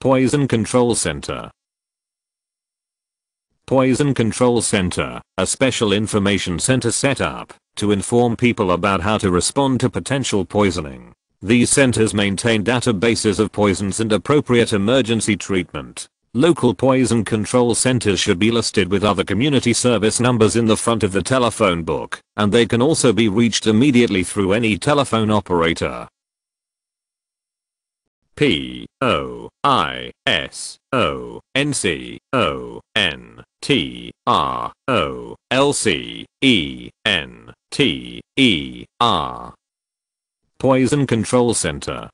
Poison Control Center. Poison Control Center, a special information center set up to inform people about how to respond to potential poisoning. These centers maintain databases of poisons and appropriate emergency treatment. Local poison control centers should be listed with other community service numbers in the front of the telephone book, and they can also be reached immediately through any telephone operator. P O I S O N C O N T R O L C E N T E R. Poison Control Center